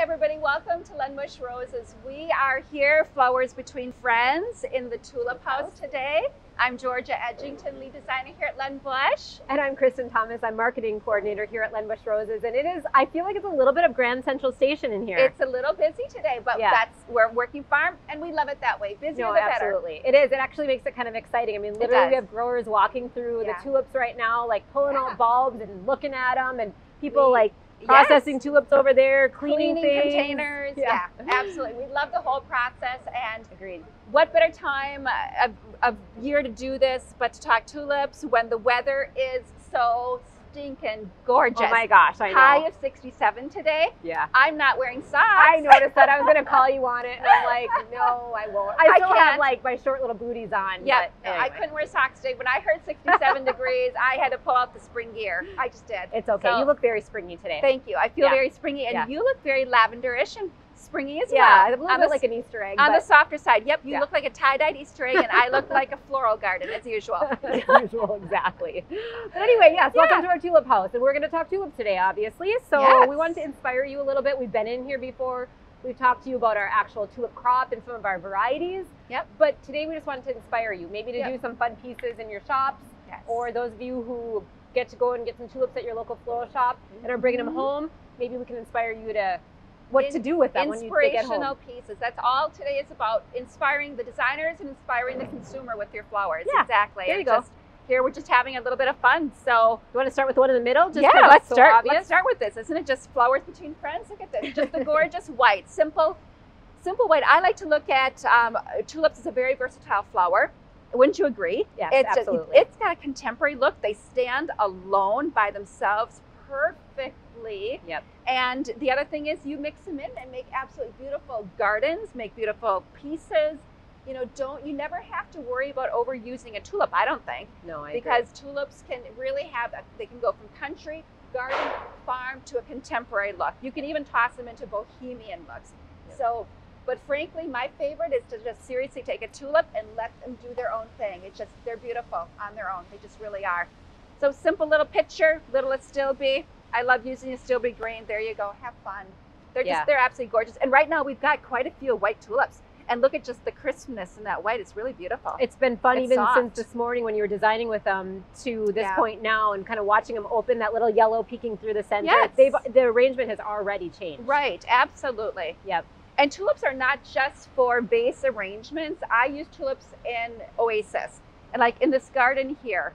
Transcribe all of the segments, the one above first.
everybody, welcome to Len Busch Roses. We are here, Flowers Between Friends, in the Tulip House today. I'm Georgia Edgington, lead designer here at Len Busch. And I'm Kristin Thomas, I'm marketing coordinator here at Len Busch Roses. And it is, I feel like it's a little bit of Grand Central Station in here. It's a little busy today, but Yeah. that's we're working farm and we love it that way. Busier no, the better. absolutely. It is. It actually makes it kind of exciting. I mean, literally, we have growers walking through Yeah. the tulips right now, like pulling Yeah. out bulbs and looking at them, and people We- like Yes. processing tulips over there, cleaning, cleaning containers. Yeah. Yeah. absolutely. We love the whole process and Agreed. what better time uh, of, of year to do this but to talk tulips when the weather is so stinking gorgeous. Oh my gosh, I know. High of 67 today. yeah. I'm not wearing socks. I noticed that. I was going to call you on it, and I'm like, no, I won't. I I still have like my short little booties on. Yeah, but I couldn't wear socks today. When I heard 67 degrees, I had to pull out the spring gear. I just did. It's okay. So- you look very springy today. Thank you. I feel Yeah. very springy, and Yeah. you look very lavenderish and springy as yeah, well. a little bit like an Easter egg. on the softer side. Yep, you Yeah. look like a tie-dyed Easter egg, and I look like a floral garden as usual. as usual, exactly. But anyway, yes, welcome to our tulip house, and we're going to talk tulips today, obviously. So Yes. we wanted to inspire you a little bit. We've been in here before. We've talked to you about our actual tulip crop and some of our varieties. Yep. But today we just wanted to inspire you, maybe to Yep. do some fun pieces in your shops, Yes. or those of you who get to go and get some tulips at your local floral shop and are bringing them mm-hmm. home. Maybe we can inspire you to what In- to do with them when you they get home. inspirational pieces. That's all today is about inspiring the designers and inspiring the consumer with your flowers. Yeah, exactly. there you And go. just- here we're just having a little bit of fun. So You want to start with the one in the middle? Just yeah, let's so start. obvious? Let's start with this. Isn't it just flowers between friends? Look at this. Just the gorgeous white, simple, simple white. I like to look at um, tulips as a very versatile flower. Wouldn't you agree? Yes, it's absolutely. it's got a contemporary look. They stand alone by themselves perfectly. Yep. And the other thing is you mix them in and make absolutely beautiful gardens, make beautiful pieces. You know, don't you never have to worry about overusing a tulip, I don't think No, I agree. because tulips can really have a, they can go from country garden farm to a contemporary look you can even toss them into bohemian looks Yep. so but frankly my favorite is to just seriously take a tulip and let them do their own thing it's just they're beautiful on their own they just really are so simple little picture little astilbe i love using astilbe green there you go have fun they're Yeah. just they're absolutely gorgeous and right now we've got quite a few white tulips and look at just the crispness in that white it's really beautiful It's been fun It's even soft. since this morning when you were designing with them to this Yeah. point now and kind of watching them open that little yellow peeking through the center. Yes. They've the arrangement has already changed. Right, absolutely. Yep. And tulips are not just for vase arrangements. I use tulips in oasis. And like in this garden here,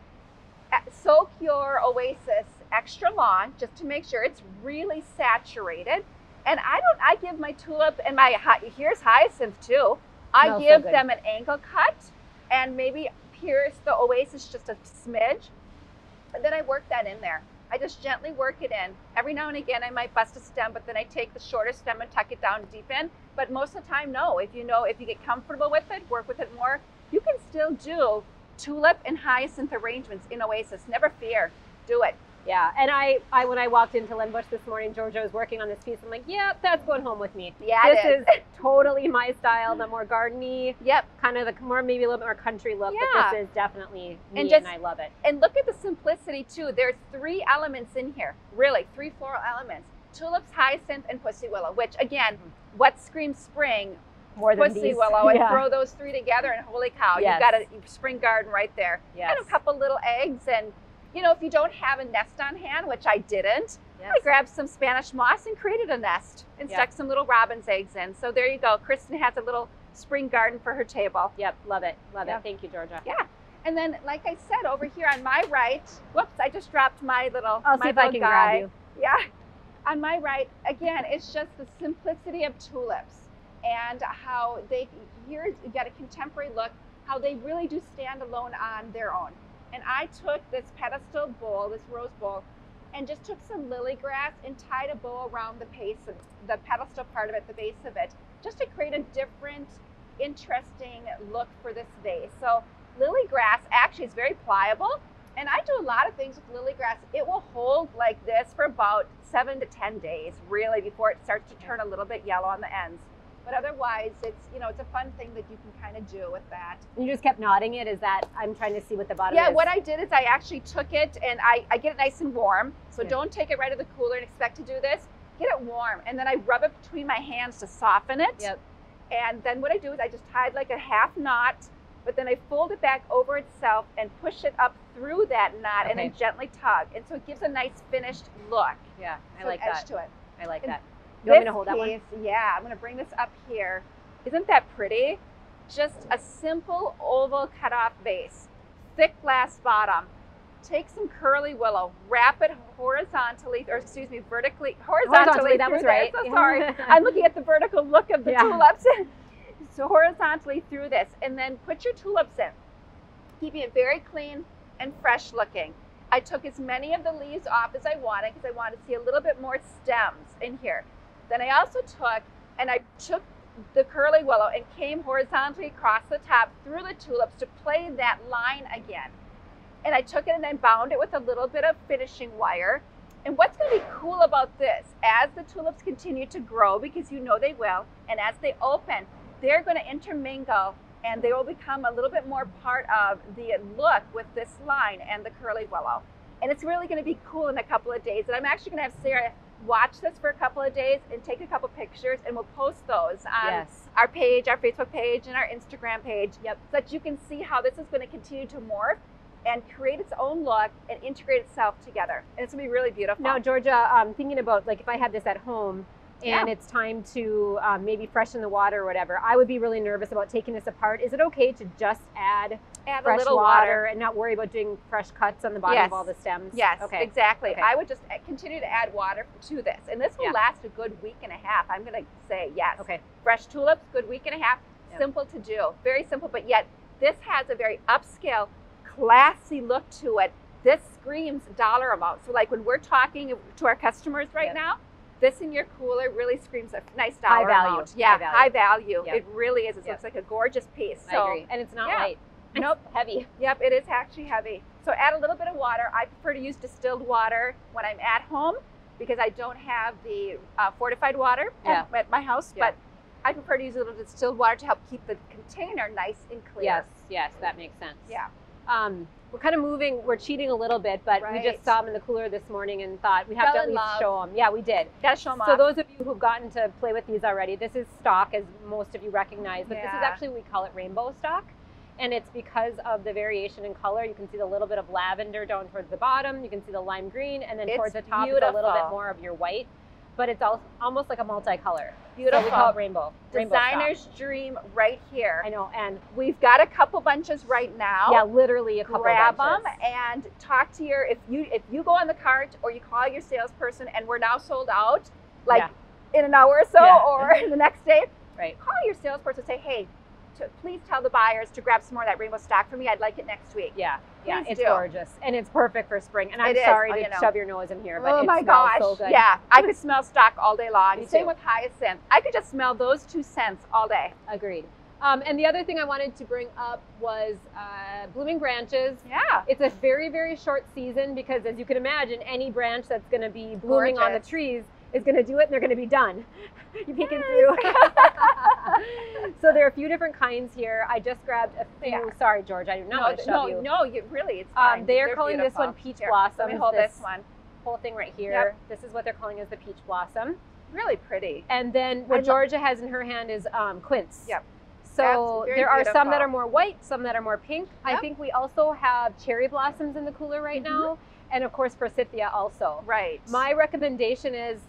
soak your oasis extra long just to make sure it's really saturated. And I don't, I give my tulip and my, here's hyacinth too. I oh, Smells give good. them an angle cut and maybe pierce the oasis just a smidge. And then I work that in there. I just gently work it in. Every now and again, I might bust a stem, but then I take the shorter stem and tuck it down deep in. But most of the time, no. If you know, if you get comfortable with it, work with it more, you can still do tulip and hyacinth arrangements in Oasis. Never fear. Do it. Yeah. And I, I when I walked into Len Busch this morning, Georgia was working on this piece. I'm like, yeah, that's going home with me. Yeah, this it is totally my style, the more gardeny, Yep. kind of the more maybe a little bit more country look. Yeah. But this is definitely me And and, just- I love it. And look at the simplicity too. There's three elements in here, really, three floral elements: tulips, hyacinth, and pussy willow. Which again, mm-hmm. what screams spring? More than Pussy these. willow. And yeah. throw those three together, and holy cow, Yes. you've got a spring garden right there. yes. and a couple little eggs. And you know, if you don't have a nest on hand, which I didn't, Yes. I grabbed some Spanish moss and created a nest and Yeah. stuck some little robin's eggs in. So there you go. Kristin has a little spring garden for her table. Yep. Love it. Love Yeah. it. Thank you, Georgia. Yeah. And then, like I said, over here on my right, whoops, I just dropped my little. I'll my see if I can guy. grab you. Yeah. On my right, again, it's just the simplicity of tulips and how they, here you got a contemporary look, how they really do stand alone on their own. And I took this pedestal bowl, this rose bowl, and just took some lily grass and tied a bow around the base of the pedestal part of it, the base of it, just to create a different, interesting look for this vase. So lily grass actually is very pliable. And I do a lot of things with lily grass. It will hold like this for about seven to 10 days, really, before it starts to turn a little bit yellow on the ends. But otherwise, it's, you know, it's a fun thing that you can kind of do with that. You just kept nodding it. Is that I'm trying to see what the bottom is. Yeah, is? what I did is I actually took it and I, I get it nice and warm. So Yeah. don't take it right to the cooler and expect to do this. get it warm, and then I rub it between my hands to soften it. Yep. And then what I do is I just tied like a half knot, but then I fold it back over itself and push it up through that knot and then gently tug. And so it gives a nice finished look. Yeah, I like that. to it. I like And that. You want me to hold that one? Yeah, I'm gonna bring this up here. Isn't that pretty? Just a simple oval cut off base, thick glass bottom. Take some curly willow, wrap it horizontally, or excuse me, vertically, horizontally. Horizontally, that was there. right. So sorry. I'm looking at the vertical look of the Yeah. tulips. so horizontally through this, and then put your tulips in, keeping it very clean and fresh looking. I took as many of the leaves off as I wanted because I wanted to see a little bit more stems in here. Then I also took and I took the curly willow and came horizontally across the top through the tulips to play that line again. And I took it and then bound it with a little bit of finishing wire. And what's going to be cool about this, as the tulips continue to grow, because you know they will, and as they open, they're going to intermingle and they will become a little bit more part of the look with this line and the curly willow. And it's really going to be cool in a couple of days. And I'm actually going to have Sarah watch this for a couple of days and take a couple pictures, and we'll post those on Yes. our page, our Facebook page, and our Instagram page. Yep. So that you can see how this is going to continue to morph and create its own look and integrate itself together. And it's going to be really beautiful. Now, Georgia, um, thinking about like if I had this at home and Yeah. it's time to um, maybe freshen the water or whatever, I would be really nervous about taking this apart. Is it okay to just add add a fresh little water, water. and not worry about doing fresh cuts on the bottom Yes. of all the stems? Yes, Okay. exactly. Okay. I would just uh, continue to add water to this. And this will Yeah. last a good week and a half. I'm going to say yes. Okay. Fresh tulips, good week and a half. Yep. Simple to do. Very simple, but yet this has a very upscale, classy look to it. This screams dollar amount. So, like when we're talking to our customers right Yep. now, this in your cooler really screams a nice High value. amount. Yeah, High value. high value. Yep. It really is. It Yep. looks like a gorgeous piece. I agree. And it's not yeah. light. Nope. Heavy. Yep, it is actually heavy. So add a little bit of water. I prefer to use distilled water when I'm at home because I don't have the uh, fortified water at, at my house. Yeah. But I prefer to use a little distilled water to help keep the container nice and clear. Yes, yes, that makes sense. Yeah. Um, we're kind of moving, we're cheating a little bit, but we just saw them in the cooler this morning and thought we have Fell to at least love. show them. Yeah, we did. Gotta show 'em So off. those of you who've gotten to play with these already, this is stock, as most of you recognize, but this is Yeah. actually we call it rainbow stock, and it's because of the variation in color. You can see the little bit of lavender down towards the bottom. You can see the lime green, and then It's towards the top is a little bit more of your white. But it's al- almost like a multicolor. Beautiful. So we call it rainbow. Designer's dream right here. I know, and We've got a couple bunches right now. yeah, literally a couple grab bunches. them and talk to your if you if you go on the cart or you call your salesperson and we're now sold out like Yeah. in an hour or so Yeah. or the next day Right. call your salesperson and say hey to, please tell the buyers to grab some more of that rainbow stock for me i'd like it next week Yeah, yeah, it's do. gorgeous and it's perfect for spring. And I'm It sorry oh, to you know. shove your nose in here, but oh it my smells gosh so good. yeah i could smell stock all day long Me same too. with hyacinth i could just smell those two scents all day agreed. Um, and the other thing I wanted to bring up was uh, blooming branches. yeah It's a very, very short season because, as you can imagine, any branch that's going to be blooming on the trees is going to do it and they're going to be done. you peeking through. so there are a few different kinds here. I just grabbed a few. Yeah. Sorry, George, I do not no, want to no, you. no, you really, it's Um, fine. they are They're calling this one peach Here, blossom. Let me hold this, this one. whole thing right here. This is what they're calling as the peach blossom. Really pretty. And then what lo- Georgia has in her hand is um, quince. Yep. So there are some that are more white, some that are more pink. I think we also have cherry blossoms in the cooler right Mhm. now, and of course forsythia also. Right. My recommendation is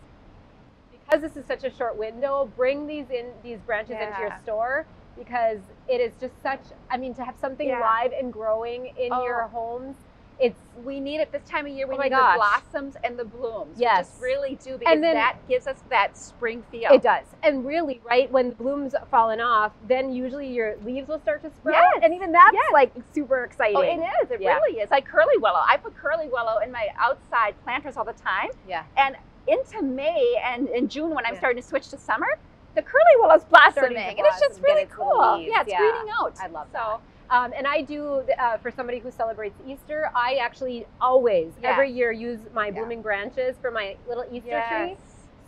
because this is such a short window, bring these in these branches into your store because it is just such. I mean, to have something Yeah. live and growing in Oh. your homes, it's we need it this time of year. We Oh need gosh. the blossoms and the blooms. Yes. We just really do because then- that gives us that spring feel. It does. And really, right, when the blooms fallen off, then usually your leaves will start to sprout. Yes. And even that's Yes. like super exciting. Oh, it is. It Yeah. really is. Like curly willow. I put curly willow in my outside planters all the time. Yeah. And into May and in June when I'm Yeah. starting to switch to summer, the curly willow's blossoming, Starting and it's just really cool. leaves. Yeah, it's Yeah. greening out. I love so. Um, and I do, uh, for somebody who celebrates Easter, I actually always, Yes. every year, use my Yeah. blooming branches for my little Easter tree.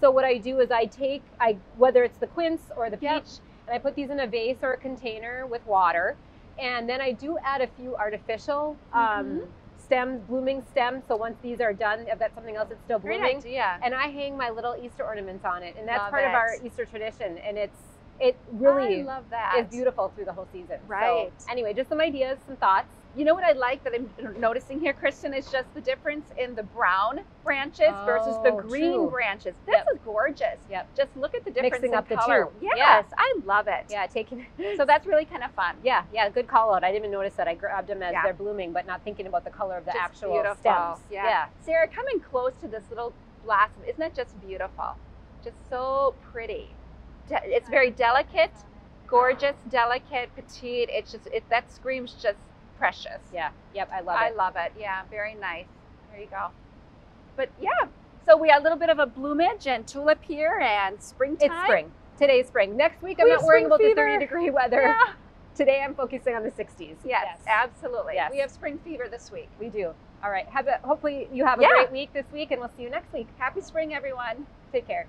So what I do is I take, I whether it's the quince or the peach, Yep. and I put these in a vase or a container with water, and then I do add a few artificial um, stems, blooming stems. So once these are done, if that's something else that's still Great blooming, idea. and I hang my little Easter ornaments on it, and that's Love part of our. Easter tradition, and it's it really I love that. is beautiful through the whole season. So, Right. anyway, just some ideas, some thoughts. You know what I like that I'm noticing here, Kristin, is just the difference in the brown branches versus the Oh, green true. branches. This Yep. is gorgeous. Yep. Just look at the difference Mixing in up the color. two. Yes, Yeah. I love it. Yeah, taking. So that's really kind of fun. Yeah, yeah, good call out. I didn't even notice that. I grabbed them as Yeah. they're blooming, but not thinking about the color of the Just actual beautiful. stems. Yeah. Sarah, coming close to this little blossom, isn't that just beautiful? Just so pretty. De- it's very delicate, gorgeous, delicate, petite. It's just it that screams just precious. yeah, yep, I love it. I love it. Yeah, very nice. There you go. But yeah, so we got a little bit of a bloomage and tulip here and springtime. it's spring. Today's spring. Next week, I'm We not worrying about the 30 degree weather. Yeah. Today, I'm focusing on the 60s. Yes, absolutely. Yes. We have spring fever this week. we do. All right. Have a, hopefully, you have a Yeah. great week this week, and we'll see you next week. Happy spring, everyone. Take care.